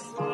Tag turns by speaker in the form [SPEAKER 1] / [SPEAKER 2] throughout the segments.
[SPEAKER 1] sacri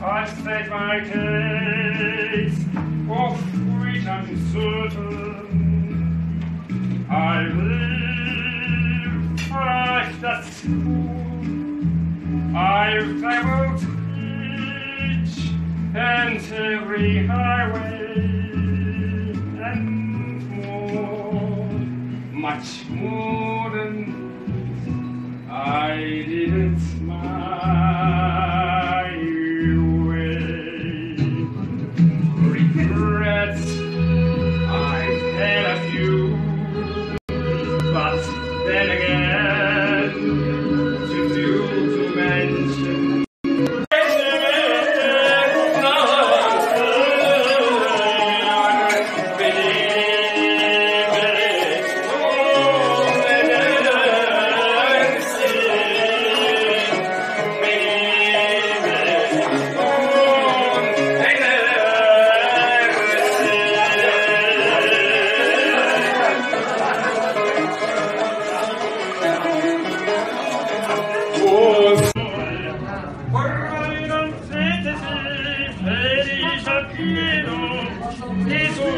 [SPEAKER 1] I state my case of wheat and certain. I live at the school. I've traveled each and every highway and more, much more than I did it then again, felice